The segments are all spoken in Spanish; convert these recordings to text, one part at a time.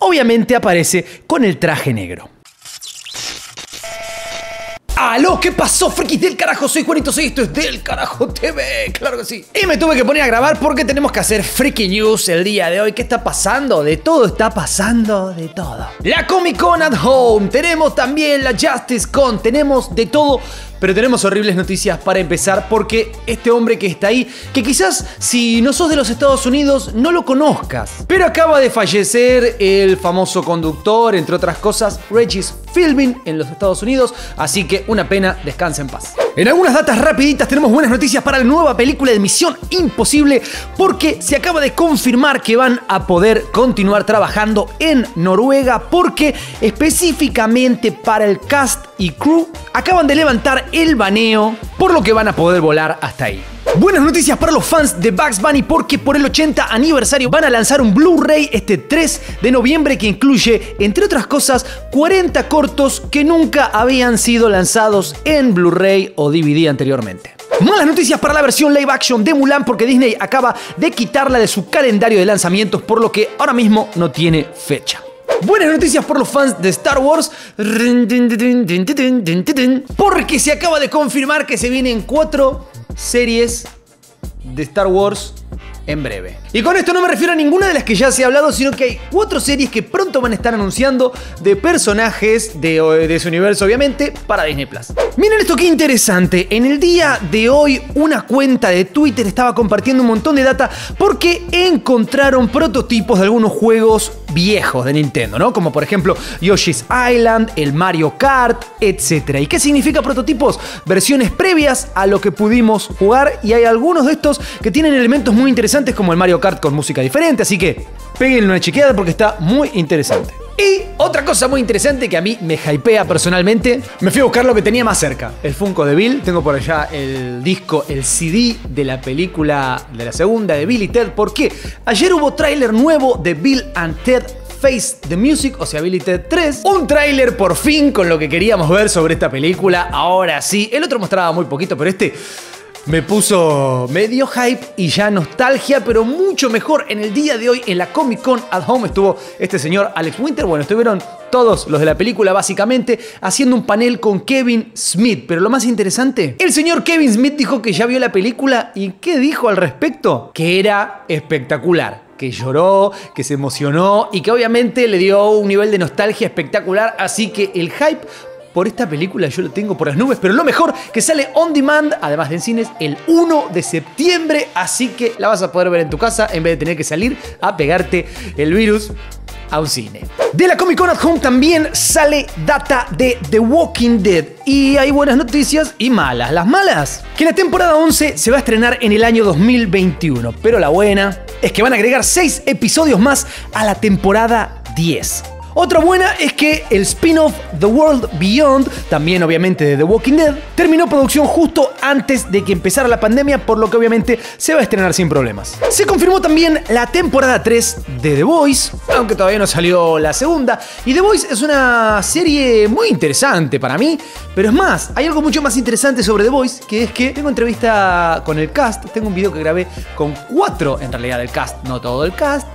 obviamente aparece con el traje negro. ¡Aló! ¿Qué pasó, frikis del carajo? Soy Juanito, soy esto es del carajo TV, claro que sí. Y me tuve que poner a grabar porque tenemos que hacer Freaky News el día de hoy. ¿Qué está pasando? De todo está pasando, de todo. La Comic Con at Home, tenemos también la Justice Con, tenemos de todo pero tenemos horribles noticias para empezar porque este hombre que está ahí, que quizás si no sos de los Estados Unidos no lo conozcas, pero acaba de fallecer el famoso conductor, entre otras cosas, Regis Philbin en los Estados Unidos, así que una pena, descansa en paz. En algunas datas rapiditas tenemos buenas noticias para la nueva película de Misión Imposible porque se acaba de confirmar que van a poder continuar trabajando en Noruega porque específicamente para el cast y crew acaban de levantar el baneo por lo que van a poder volar hasta ahí. Buenas noticias para los fans de Bugs Bunny porque por el 80 aniversario van a lanzar un Blu-ray este 3 de noviembre que incluye, entre otras cosas, 40 cortos que nunca habían sido lanzados en Blu-ray o DVD anteriormente. Malas noticias para la versión live action de Mulan porque Disney acaba de quitarla de su calendario de lanzamientos por lo que ahora mismo no tiene fecha. Buenas noticias por los fans de Star Wars. Porque se acaba de confirmar que se vienen cuatro series de Star Wars en breve. Y con esto no me refiero a ninguna de las que ya se ha hablado, sino que hay cuatro series que pronto van a estar anunciando de personajes de, de su universo, obviamente, para Disney Plus. Miren esto qué interesante. En el día de hoy, una cuenta de Twitter estaba compartiendo un montón de data porque encontraron prototipos de algunos juegos viejos de Nintendo, ¿no? Como por ejemplo Yoshi's Island, el Mario Kart, etc. ¿Y qué significa prototipos? Versiones previas a lo que pudimos jugar y hay algunos de estos que tienen elementos muy interesantes como el Mario Kart con música diferente, así que peguen una chequeada porque está muy interesante. Y otra cosa muy interesante que a mí me hypea personalmente, me fui a buscar lo que tenía más cerca. El Funko de Bill, tengo por allá el disco, el CD de la película de la segunda de Bill y Ted. ¿Por qué? Ayer hubo tráiler nuevo de Bill and Ted Face the Music, o sea, Bill y Ted 3. Un tráiler por fin con lo que queríamos ver sobre esta película. Ahora sí, el otro mostraba muy poquito, pero este me puso medio hype y ya nostalgia, pero mucho mejor. En el día de hoy, en la Comic Con at Home, estuvo este señor Alex Winter. Bueno, estuvieron todos los de la película, básicamente, haciendo un panel con Kevin Smith. Pero lo más interesante, el señor Kevin Smith dijo que ya vio la película y ¿qué dijo al respecto? Que era espectacular que lloró, que se emocionó y que obviamente le dio un nivel de nostalgia espectacular. Así que el hype por esta película yo lo tengo por las nubes, pero lo mejor que sale on demand, además de en cines, el 1 de septiembre, así que la vas a poder ver en tu casa en vez de tener que salir a pegarte el virus a un cine. De la Comic Con at Home también sale data de The Walking Dead. Y hay buenas noticias y malas. Las malas, que la temporada 11 se va a estrenar en el año 2021. Pero la buena es que van a agregar 6 episodios más a la temporada 10. Otra buena es que el spin-off The World Beyond, también obviamente de The Walking Dead, terminó producción justo antes de que empezara la pandemia, por lo que obviamente se va a estrenar sin problemas. Se confirmó también la temporada 3 de The Voice, aunque todavía no salió la segunda, y The Voice es una serie muy interesante para mí, pero es más, hay algo mucho más interesante sobre The Voice, que es que tengo entrevista con el cast, tengo un video que grabé con cuatro en realidad del cast, no todo el cast,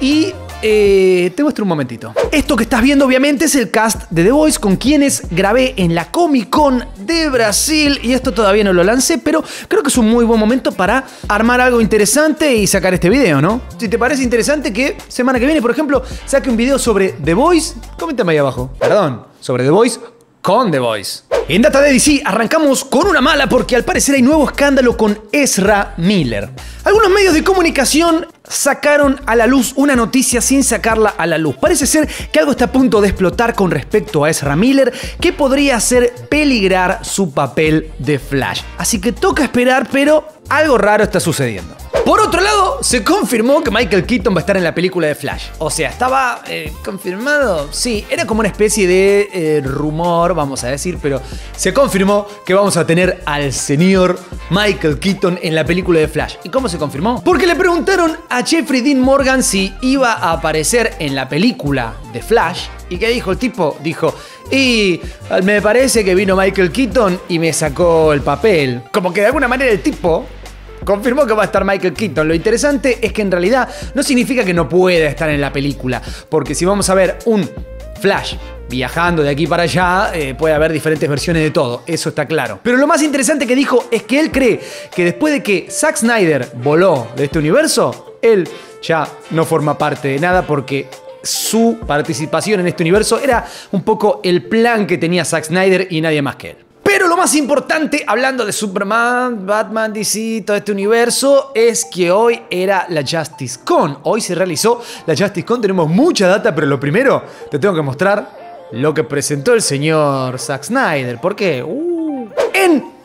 y eh, te muestro un momentito. Esto que estás viendo obviamente es el cast de The Voice con quienes grabé en la Comic Con de Brasil y esto todavía no lo lancé, pero creo que es un muy buen momento para armar algo interesante y sacar este video, ¿no? Si te parece interesante que semana que viene, por ejemplo, saque un video sobre The Voice, coméntame ahí abajo. Perdón, sobre The Voice con The Voice. En Data de DC arrancamos con una mala porque al parecer hay nuevo escándalo con Ezra Miller. Algunos medios de comunicación sacaron a la luz una noticia sin sacarla a la luz. Parece ser que algo está a punto de explotar con respecto a Ezra Miller que podría hacer peligrar su papel de Flash. Así que toca esperar, pero algo raro está sucediendo. Por otro lado, se confirmó que Michael Keaton va a estar en la película de Flash. O sea, ¿estaba eh, confirmado? Sí, era como una especie de eh, rumor, vamos a decir, pero se confirmó que vamos a tener al señor Michael Keaton en la película de Flash. ¿Y cómo se confirmó? Porque le preguntaron a Jeffrey Dean Morgan si iba a aparecer en la película de Flash. ¿Y qué dijo el tipo? Dijo, y me parece que vino Michael Keaton y me sacó el papel. Como que de alguna manera el tipo confirmó que va a estar Michael Keaton. Lo interesante es que en realidad no significa que no pueda estar en la película, porque si vamos a ver un Flash viajando de aquí para allá, eh, puede haber diferentes versiones de todo, eso está claro. Pero lo más interesante que dijo es que él cree que después de que Zack Snyder voló de este universo, él ya no forma parte de nada porque su participación en este universo era un poco el plan que tenía Zack Snyder y nadie más que él. Lo más importante, hablando de Superman, Batman, DC, todo este universo, es que hoy era la Justice Con. Hoy se realizó la Justice Con, tenemos mucha data, pero lo primero te tengo que mostrar lo que presentó el señor Zack Snyder. ¿Por qué? Uh.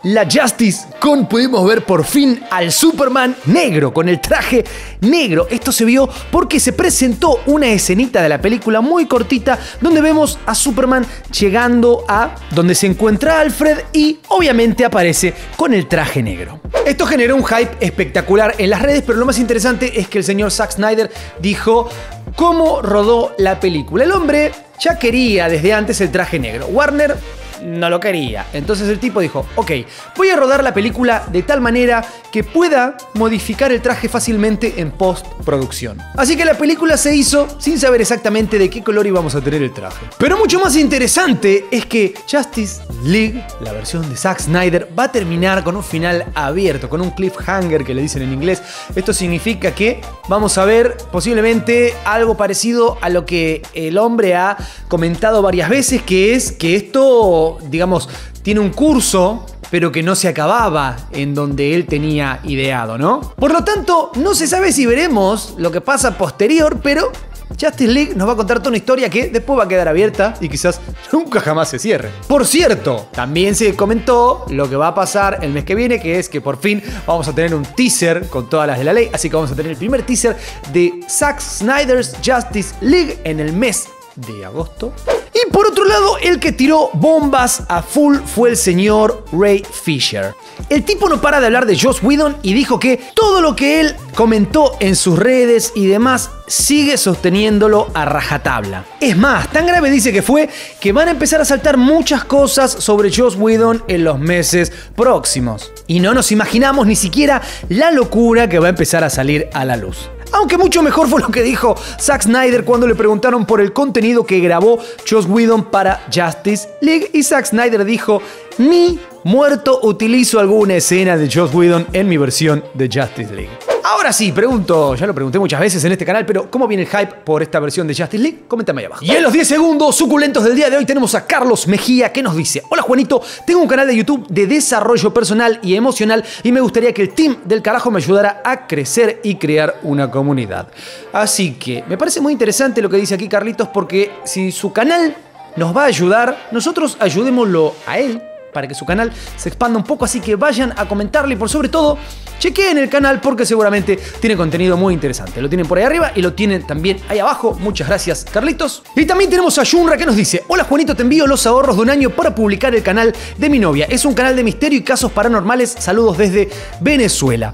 La Justice Con pudimos ver por fin al Superman negro, con el traje negro. Esto se vio porque se presentó una escenita de la película muy cortita donde vemos a Superman llegando a donde se encuentra Alfred y obviamente aparece con el traje negro. Esto generó un hype espectacular en las redes, pero lo más interesante es que el señor Zack Snyder dijo cómo rodó la película. El hombre ya quería desde antes el traje negro. Warner no lo quería. Entonces el tipo dijo, ok, voy a rodar la película de tal manera que pueda modificar el traje fácilmente en postproducción. Así que la película se hizo sin saber exactamente de qué color íbamos a tener el traje. Pero mucho más interesante es que Justice League, la versión de Zack Snyder, va a terminar con un final abierto, con un cliffhanger que le dicen en inglés. Esto significa que vamos a ver posiblemente algo parecido a lo que el hombre ha comentado varias veces, que es que esto digamos, tiene un curso, pero que no se acababa en donde él tenía ideado, ¿no? Por lo tanto, no se sabe si veremos lo que pasa posterior, pero Justice League nos va a contar toda una historia que después va a quedar abierta y quizás nunca jamás se cierre. Por cierto, también se comentó lo que va a pasar el mes que viene, que es que por fin vamos a tener un teaser con todas las de la ley, así que vamos a tener el primer teaser de Zack Snyder's Justice League en el mes de agosto. Y por otro lado, el que tiró bombas a full fue el señor Ray Fisher. El tipo no para de hablar de Joss Whedon y dijo que todo lo que él comentó en sus redes y demás sigue sosteniéndolo a rajatabla. Es más, tan grave dice que fue que van a empezar a saltar muchas cosas sobre Joss Whedon en los meses próximos. Y no nos imaginamos ni siquiera la locura que va a empezar a salir a la luz. Aunque mucho mejor fue lo que dijo Zack Snyder cuando le preguntaron por el contenido que grabó Joss Whedon para Justice League y Zack Snyder dijo, ni muerto utilizo alguna escena de Joss Whedon en mi versión de Justice League. Ahora sí, pregunto, ya lo pregunté muchas veces en este canal, pero ¿cómo viene el hype por esta versión de Justice League? Coméntame ahí abajo. Y en los 10 segundos suculentos del día de hoy tenemos a Carlos Mejía que nos dice, hola Juanito, tengo un canal de YouTube de desarrollo personal y emocional y me gustaría que el team del carajo me ayudara a crecer y crear una comunidad. Así que me parece muy interesante lo que dice aquí Carlitos porque si su canal nos va a ayudar, nosotros ayudémoslo a él para que su canal se expanda un poco. Así que vayan a comentarle y por sobre todo, chequeen el canal porque seguramente tiene contenido muy interesante. Lo tienen por ahí arriba y lo tienen también ahí abajo. Muchas gracias, Carlitos. Y también tenemos a Junra que nos dice: Hola Juanito, te envío los ahorros de un año para publicar el canal de mi novia. Es un canal de misterio y casos paranormales. Saludos desde Venezuela.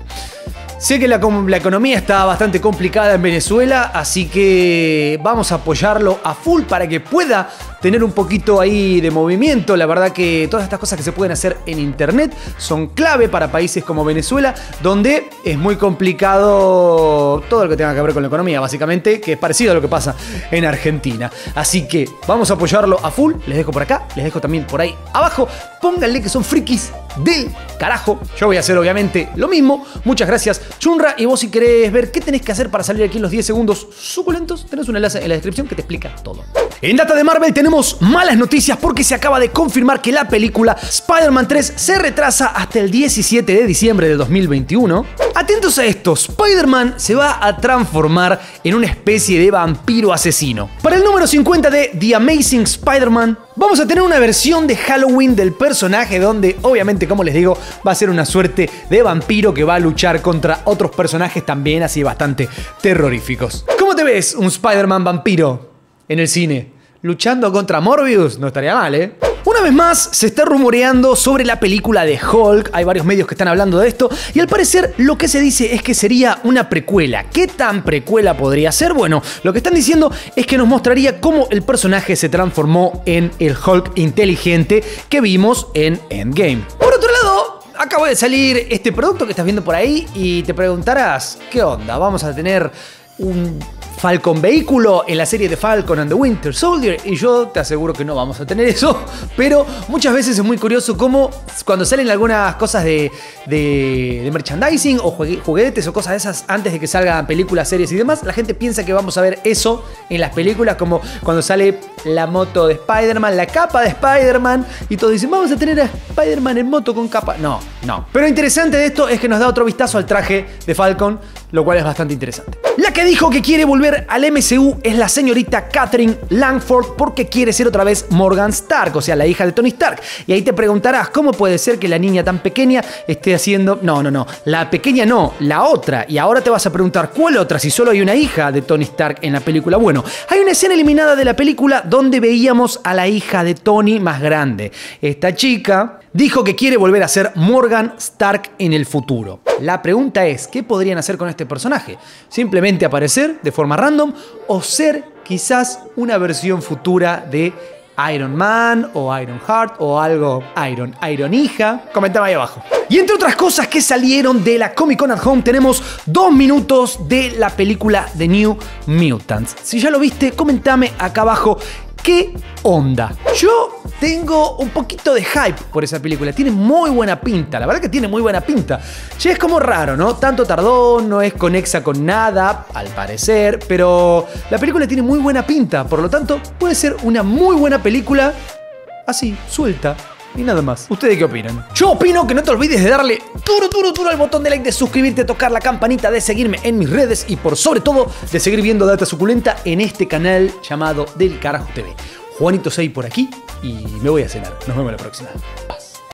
Sé que la, economía está bastante complicada en Venezuela, así que vamos a apoyarlo a full para que pueda tener un poquito ahí de movimiento. La verdad que todas estas cosas que se pueden hacer en internet son clave para países como Venezuela, donde es muy complicado todo lo que tenga que ver con la economía, básicamente, que es parecido a lo que pasa en Argentina. Así que vamos a apoyarlo a full. Les dejo por acá, les dejo también por ahí abajo. Pónganle que son frikis del carajo. Yo voy a hacer obviamente lo mismo. Muchas gracias, Chunra. Y vos si querés ver qué tenés que hacer para salir aquí en los 10 segundos suculentos, tenés un enlace en la descripción que te explica todo. En Data de Marvel tenemos malas noticias porque se acaba de confirmar que la película Spider-Man 3 se retrasa hasta el 17 de diciembre de 2021. Atentos a esto, Spider-Man se va a transformar en una especie de vampiro asesino. Para el número 50 de The Amazing Spider-Man, vamos a tener una versión de Halloween del personaje donde obviamente, como les digo, va a ser una suerte de vampiro que va a luchar contra otros personajes también así bastante terroríficos. ¿Cómo te ves un Spider-Man vampiro? en el cine. Luchando contra Morbius, no estaría mal, ¿eh? Una vez más, se está rumoreando sobre la película de Hulk, hay varios medios que están hablando de esto, y al parecer lo que se dice es que sería una precuela. ¿Qué tan precuela podría ser? Bueno, lo que están diciendo es que nos mostraría cómo el personaje se transformó en el Hulk inteligente que vimos en Endgame. Por otro lado, acabo de salir este producto que estás viendo por ahí y te preguntarás, ¿qué onda? ¿Vamos a tener un Falcon vehículo en la serie de Falcon and the Winter Soldier y yo te aseguro que no vamos a tener eso, pero muchas veces es muy curioso cómo cuando salen algunas cosas de, de, merchandising o juguetes o cosas de esas antes de que salgan películas, series y demás, la gente piensa que vamos a ver eso en las películas como cuando sale la moto de Spider-Man, la capa de Spider-Man y todos dicen vamos a tener a Spider-Man en moto con capa. No, no. Pero interesante de esto es que nos da otro vistazo al traje de Falcon, lo cual es bastante interesante. La que dijo que quiere volver al MCU es la señorita Catherine Langford porque quiere ser otra vez Morgan Stark, o sea, la hija de Tony Stark. Y ahí te preguntarás, ¿cómo puede ser que la niña tan pequeña esté haciendo... No, no, no, la pequeña no, la otra. Y ahora te vas a preguntar, ¿cuál otra si solo hay una hija de Tony Stark en la película? Bueno, hay una escena eliminada de la película donde veíamos a la hija de Tony más grande. Esta chica dijo que quiere volver a ser Morgan Stark en el futuro. La pregunta es, ¿qué podrían hacer con este personaje? ¿Simplemente aparecer de forma random o ser quizás una versión futura de Iron Man o Iron Heart o algo Iron, Iron hija? Comentaba ahí abajo. Y entre otras cosas que salieron de la Comic Con at Home, tenemos dos minutos de la película The New Mutants. Si ya lo viste, comentame acá abajo ¿Qué onda? Yo tengo un poquito de hype por esa película. Tiene muy buena pinta. La verdad que tiene muy buena pinta. Che, es como raro, ¿no? Tanto tardó, no es conexa con nada, al parecer. Pero la película tiene muy buena pinta. Por lo tanto, puede ser una muy buena película así, suelta. Y nada más. ¿Ustedes qué opinan? Yo opino que no te olvides de darle duro, duro, duro al botón de like, de suscribirte, tocar la campanita, de seguirme en mis redes y por sobre todo de seguir viendo Data Suculenta en este canal llamado Del Carajo TV. Juanito 6 por aquí y me voy a cenar. Nos vemos la próxima.